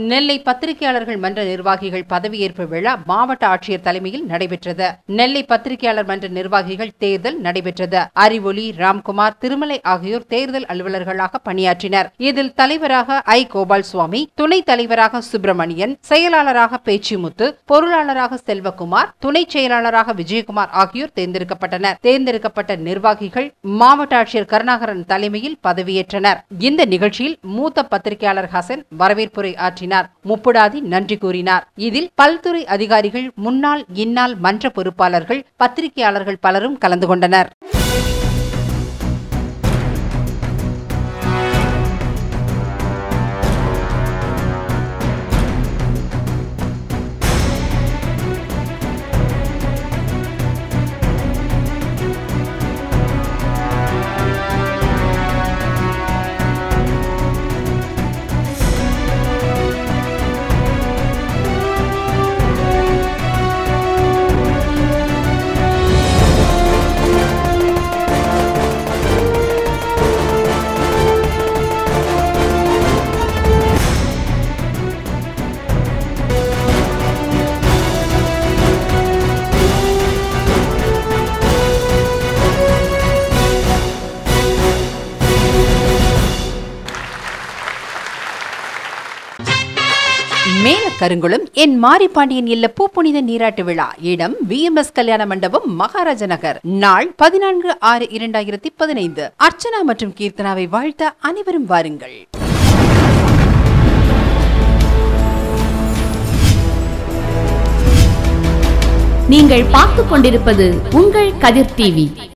நெல்லை பத்திரிகையாளர்கள் மன்ற நிர்வாகிகள் பதவியேற்பு விழா மாவட்ட ஆட்சியர் தலைமையில் நடைபெற்றது. நெல்லை பத்திரிகையாளர் மன்ற நிர்வாகிகள் தேர்தல் நடைபெற்றது. அறிவொளி ராம்குமார் திருமலை ஆகியோர் தேர்தல் அலுவலர்களாக பணியாற்றினர். இதில் தலைவராக ஐ. கோபால் சுவாமி துணைத் தலைவராக சுப்பிரமணியன் செயலாளராக பேச்சிமுத்து பொருளாளராக செல்வகுமார் துணைச் செயலாளராக விஜயகுமார் ஆகியோர் தேர்ந்தெடுக்கப்பட்டனர். தேர்ந்தெடுக்கப்பட்ட நிர்வாகிகள் மாவட்ட ஆட்சியர் கருணாகரன் தலைமையில் பதவியேற்றனர். இந்த நிகழ்ச்சியில் மூத்த பத்திரிகையாளர் ஹசன் வரவேற்புரை ஆற்றினார். முப்புடாதி நன்றி கூறினார். இதில் பல்துறை அதிகாரிகள் முன்னாள் இந்நாள் மன்ற பொறுப்பாளர்கள் பத்திரிகையாளர்கள் பலரும் கலந்து கொண்டனர். மேல கருங்குளம் என் மாரிப்பாண்டியன் இல்ல பூப்புனித நீராட்டு விழா. இடம் விஎம்எஸ் கல்யாண மண்டபம் மகாராஜ நகர். நாள் பதினான்கு ஆறு இரண்டாயிரத்தி பதினைந்து. அர்ச்சனா மற்றும் கீர்த்தனாவை வாழ்த்த அனைவரும் வாருங்கள். நீங்கள் பார்த்துக் கொண்டிருப்பது உங்கள் கதிர் டிவி.